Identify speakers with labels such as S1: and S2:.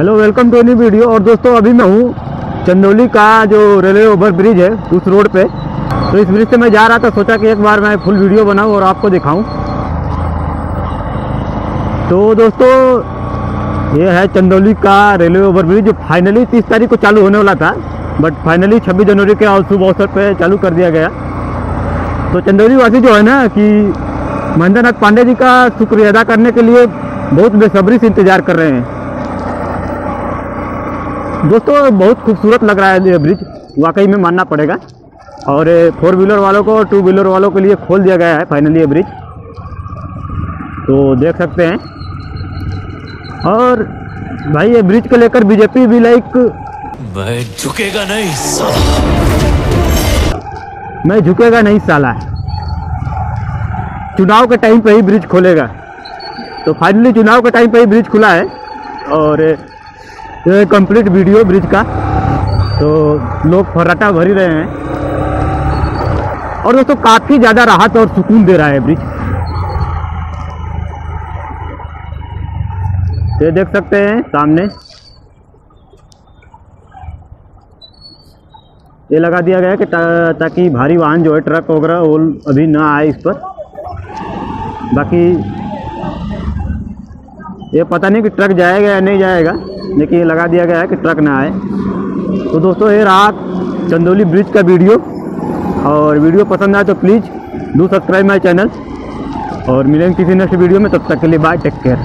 S1: Hello welcome to new video और दोस्तों, अभी मैं हूँ चंदौली का जो रेलवे ओवर ब्रिज है, उस रोड पे। तो इस ब्रिज से मैं जा रहा था, सोचा कि एक बार मैं फुल वीडियो बनाऊँ और आपको दिखाऊँ। तो दोस्तों, ये है चंदौली का रेलवे ओवर ब्रिज। जो फाइनली तीस तारीख को चालू होने वाला था बट फाइनली छब्बीस जनवरी के शुभ अवसर पर चालू कर दिया गया। तो चंदौली वासी जो है ना, कि महेंद्र नाथ पांडे जी का शुक्रिया अदा करने के लिए बहुत बेसब्री से इंतज़ार कर रहे हैं। दोस्तों बहुत खूबसूरत लग रहा है ये ब्रिज वाकई में मानना पड़ेगा। और फोर व्हीलर वालों को टू व्हीलर वालों के लिए खोल दिया गया है फाइनली ये ब्रिज तो देख सकते हैं। और भाई ये ब्रिज को लेकर बीजेपी भी लाइक
S2: मैं झुकेगा नहीं साला।
S1: मैं झुकेगा नहीं साला। चुनाव के टाइम पे ही ब्रिज खोलेगा। तो फाइनली चुनाव के टाइम पे ही ब्रिज खुला है। और ये कंप्लीट वीडियो ब्रिज का। तो लोग फर्राटा भर ही रहे हैं। और दोस्तों, काफ़ी ज़्यादा राहत और सुकून दे रहा है ब्रिज ये देख सकते हैं, सामने। ये लगा दिया गया कि ताकि भारी वाहन जो है, ट्रक वगैरह वो अभी ना आए इस पर। बाकी ये पता नहीं कि ट्रक जाएगा या नहीं जाएगा। ये लगा दिया गया है कि ट्रक ना आए। तो दोस्तों, ये रात चंदौली ब्रिज का वीडियो। और वीडियो पसंद आए तो please do subscribe my channel. और मिलेंगे किसी नेक्स्ट वीडियो में, तब तक के लिए बाय टेक केयर